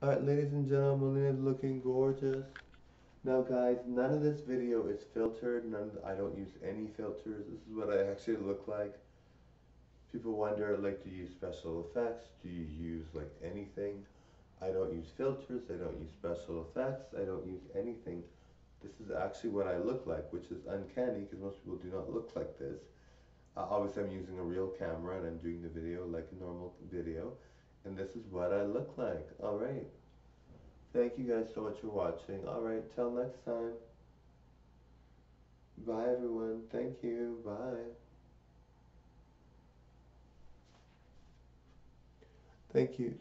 Alright, ladies and gentlemen, Melina's looking gorgeous. Now guys, none of this video is filtered, none the, I don't use any filters, this is what I actually look like. People wonder, like, do you use special effects? Do you use, like, anything? I don't use filters, I don't use special effects, I don't use anything. This is actually what I look like, which is uncanny because most people do not look like this. Uh, obviously I'm using a real camera and I'm doing the video like a normal video. And this is what I look like. Alright. Thank you guys so much for watching. Alright, till next time. Bye everyone. Thank you. Bye. Thank you.